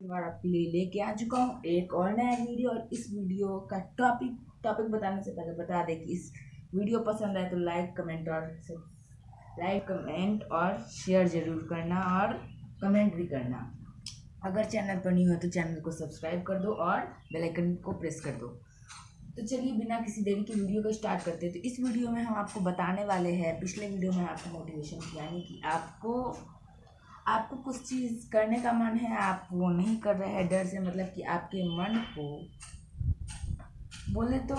लिए लेके आ चुका हूँ। एक और नया वीडियो और इस वीडियो का टॉपिक टॉपिक बताने से पहले बता दें कि इस वीडियो पसंद आए तो लाइक कमेंट और लाइक कमेंट और शेयर ज़रूर करना और कमेंट भी करना। अगर चैनल पर नहीं हो तो चैनल को सब्सक्राइब कर दो और बेल आइकन को प्रेस कर दो। तो चलिए बिना किसी देरी के वीडियो को स्टार्ट करते हैं। तो इस वीडियो में हम आपको बताने वाले हैं, पिछले वीडियो में आपको मोटिवेशन यानी कि आपको आपको कुछ चीज़ करने का मन है, आप वो नहीं कर रहे हैं, डर से मतलब कि आपके मन को बोले तो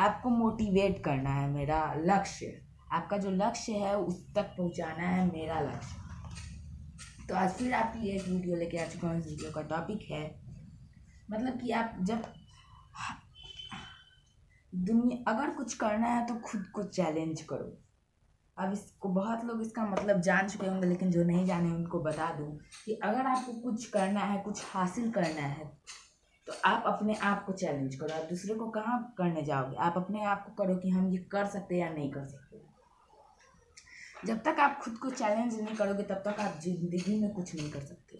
आपको मोटिवेट करना है मेरा लक्ष्य। आपका जो लक्ष्य है, उस तक पहुंचाना है मेरा लक्ष्य। तो आज फिर आपके एक वीडियो लेके आ चुका हूँ, इस वीडियो का टॉपिक है। मतलब कि आप जब दुनिया, अगर कुछ करना है तो खुद को चैलेंज करो। अब इसको बहुत लोग इसका मतलब जान चुके होंगे, लेकिन जो नहीं जाने उनको बता दूँ कि अगर आपको कुछ करना है, कुछ हासिल करना है तो आप अपने आप को चैलेंज करो। आप दूसरे को कहाँ करने जाओगे? आप अपने आप को करो कि हम ये कर सकते हैं या नहीं कर सकते। जब तक आप खुद को चैलेंज नहीं करोगे, तब तक आप ज़िंदगी में कुछ नहीं कर सकते।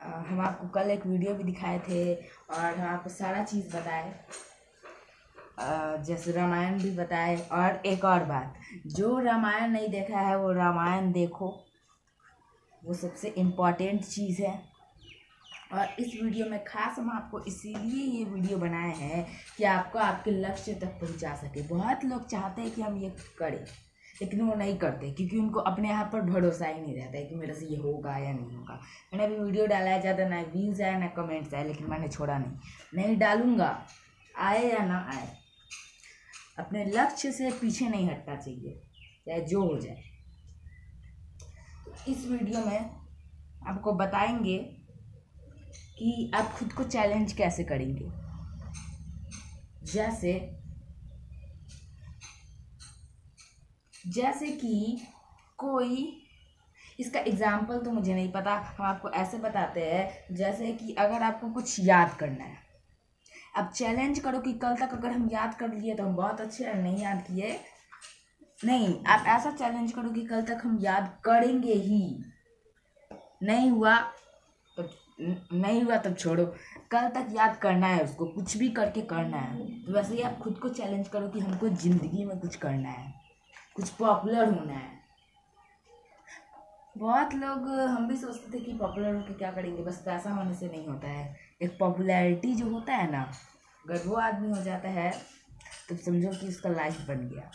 हम आपको कल एक वीडियो भी दिखाए थे और हम आपको सारा चीज़ बताए। जैसे रामायण भी बताए, और एक और बात, जो रामायण नहीं देखा है, वो रामायण देखो। वो सबसे इंपॉर्टेंट चीज़ है। और इस वीडियो में खास हम आपको इसीलिए ये वीडियो बनाए हैं कि आपको आपके लक्ष्य तक पहुँचा सके। बहुत लोग चाहते हैं कि हम ये करें, लेकिन वो नहीं करते, क्योंकि उनको अपने आप पर भरोसा ही नहीं रहता है कि मेरे से ये होगा या नहीं होगा। मैंने अभी वीडियो डाला है, ज़्यादा ना व्यूज़ आए, ना कमेंट्स आए, लेकिन मैंने छोड़ा नहीं। नहीं डालूँगा, आए या ना आए अपने लक्ष्य से पीछे नहीं हटना चाहिए, चाहे जो हो जाए। तो इस वीडियो में आपको बताएँगे कि आप खुद को चैलेंज कैसे करेंगे। जैसे जैसे कि कोई, इसका एग्ज़ाम्पल तो मुझे नहीं पता, हम आपको ऐसे बताते हैं, जैसे कि अगर आपको कुछ याद करना है। अब चैलेंज करो कि कल तक अगर हम याद कर लिए तो हम बहुत अच्छे हैं, नहीं याद किए। नहीं, आप ऐसा चैलेंज करो कि कल तक हम याद करेंगे ही। नहीं हुआ तो नहीं हुआ तब छोड़ो। कल तक याद करना है उसको, कुछ भी करके करना है। तो वैसे ही आप खुद को चैलेंज करो कि हमको ज़िंदगी में कुछ करना है, कुछ पॉपुलर होना है। बहुत लोग हम भी सोचते थे कि पॉपुलर होकर क्या करेंगे बस पैसा होने से नहीं होता है। एक पॉपुलैरिटी जो होता है ना अगर वो आदमी हो जाता है तो समझो कि उसका लाइफ बन गया।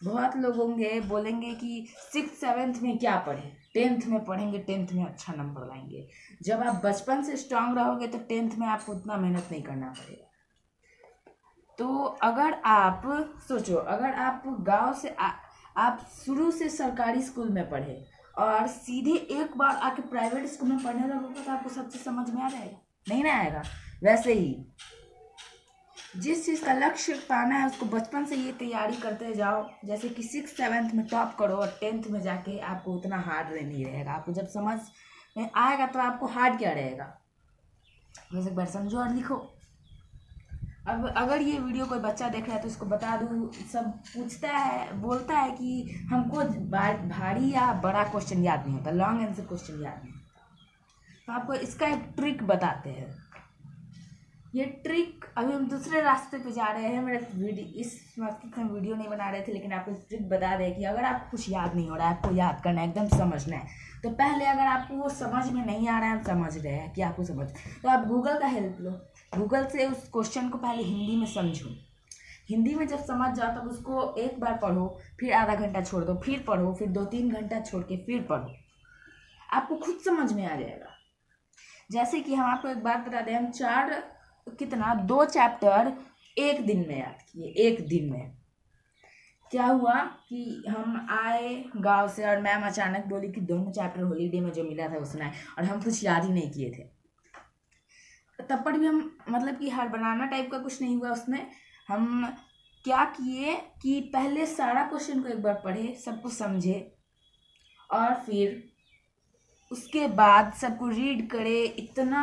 बहुत लोग होंगे बोलेंगे कि सिक्स सेवेंथ में क्या पढ़े? टेंथ में पढ़ेंगे टेंथ में अच्छा नंबर लाएँगे। जब आप बचपन से स्ट्रांग रहोगे तो टेंथ में आपको उतना मेहनत नहीं करना पड़ेगा। तो अगर आप सोचो अगर आप गाँव से आ, आप शुरू से सरकारी स्कूल में पढ़े और सीधे एक बार आके प्राइवेट स्कूल में पढ़ने लगोगे तो आपको सब चीज़ समझ में आ जाएगा। नहीं ना आएगा। वैसे ही, जिस चीज़ का लक्ष्य पाना है, उसको बचपन से ये तैयारी करते जाओ। जैसे कि सिक्स सेवन्थ में टॉप करो और टेंथ में जाके आपको उतना हार्ड नहीं रहेगा। आपको जब समझ में आएगा तो आपको हार्ड क्या रहेगा? वैसे एक बार समझो और लिखो। अब अगर ये वीडियो कोई बच्चा देख रहा है तो उसको बता दूँ, सब पूछता है, बोलता है कि हमको भारी या बड़ा क्वेश्चन याद नहीं होता लॉन्ग आंसर क्वेश्चन याद नहीं होता। तो आपको इसका एक ट्रिक बताते हैं। ये ट्रिक अभी हम दूसरे रास्ते पे जा रहे हैं, मेरे वीडियो, इस वक्त हम वीडियो नहीं बना रहे थे, लेकिन आपको ट्रिक बता रहे कि अगर आपको कुछ याद नहीं हो रहा है, आपको याद करना है, एकदम समझना है तो पहले अगर आपको वो समझ में नहीं आ रहा है, हम समझ रहे हैं कि आपको समझ तो आप गूगल का हेल्प लो। गूगल से उस क्वेश्चन को पहले हिंदी में समझो। हिंदी में जब समझ जाओ, तब उसको एक बार पढ़ो, फिर आधा घंटा छोड़ दो, फिर पढ़ो, फिर दो तीन घंटा छोड़ के फिर पढ़ो। आपको खुद समझ में आ जाएगा। जैसे कि हम आपको एक बात बता दें, हम चार, कितना, दो चैप्टर एक दिन में याद किए, एक दिन में। क्या हुआ कि हम आए गाँव से और मैम अचानक बोली कि दोनों चैप्टर होलीडे में जो मिला था, वो सुनाए। और हम कुछ याद ही नहीं किए थे। तब पर भी हम मतलब कि हर बनाना टाइप का कुछ नहीं हुआ उसमें। हम क्या किए कि पहले सारा क्वेश्चन को एक बार पढ़े सबको समझे। और फिर उसके बाद सबको रीड करे, इतना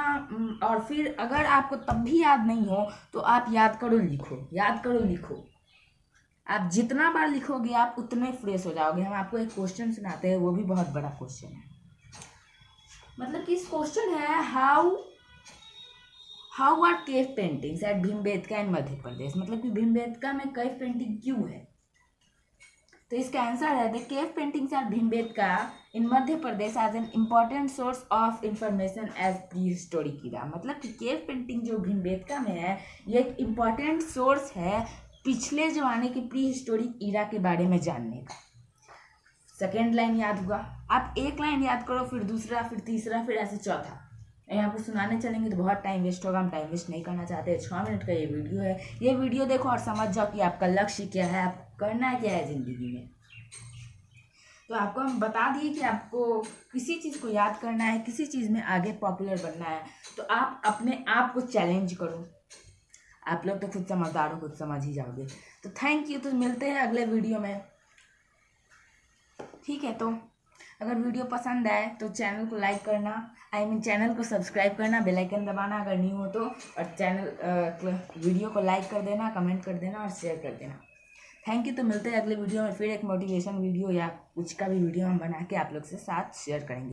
और फिर अगर आपको तब भी याद नहीं हो तो आप याद करो लिखो, याद करो लिखो। आप जितना बार लिखोगे, आप उतने फ्रेश हो जाओगे। हम आपको एक क्वेश्चन सुनाते हैं, वो भी बहुत बड़ा क्वेश्चन है। मतलब कि इस क्वेश्चन है how how are cave paintings at Bhimbetka in Madhya Pradesh मतलब कि भीमबेदका में केव पेंटिंग क्यों है? तो इसका आंसर है the cave paintings are Bhimbetka in Madhya Pradesh as an important source of information as prehistoric मतलब कि केव पेंटिंग जो भीमबेदका में है, ये एक इंपॉर्टेंट सोर्स है पिछले जमाने के प्री हिस्टोरिक ईरा के बारे में जानने का। सेकेंड लाइन याद हुआ। आप एक लाइन याद करो, फिर दूसरा, फिर तीसरा, फिर ऐसे चौथा। यहाँ पर सुनाने चलेंगे तो बहुत टाइम वेस्ट होगा, हम टाइम वेस्ट नहीं करना चाहते। छः मिनट का ये वीडियो है। ये वीडियो देखो और समझ जाओ कि आपका लक्ष्य क्या है, आप करना क्या है ज़िंदगी में। तो आपको हम बता दिए कि आपको किसी चीज़ को याद करना है, किसी चीज़ में आगे पॉपुलर बनना है। तो आप अपने आप को चैलेंज करो। आप लोग तो खुद समझदार हो, खुद समझ ही जाओगे। तो थैंक यू तो मिलते हैं अगले वीडियो में। ठीक है तो अगर वीडियो पसंद आए तो चैनल को लाइक करना I I mean mean, channel को सब्सक्राइब करना बेल आइकन दबाना अगर नहीं हो तो और चैनल वीडियो को लाइक कर देना कमेंट कर देना और शेयर कर देना। थैंक यू तो मिलते हैं अगले वीडियो में फिर एक मोटिवेशन वीडियो या कुछ का भी वीडियो हम बना के आप लोग से साथ शेयर करेंगे।